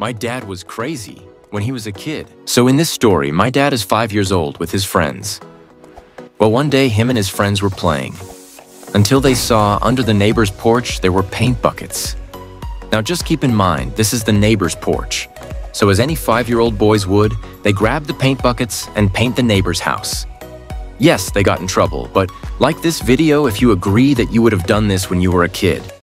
My dad was crazy when he was a kid. So in this story, my dad is five years old with his friends. Well, one day him and his friends were playing until they saw under the neighbor's porch there were paint buckets. Now just keep in mind, this is the neighbor's porch. So as any five-year-old boys would, they grab the paint buckets and paint the neighbor's house. Yes, they got in trouble, but like this video if you agree that you would have done this when you were a kid.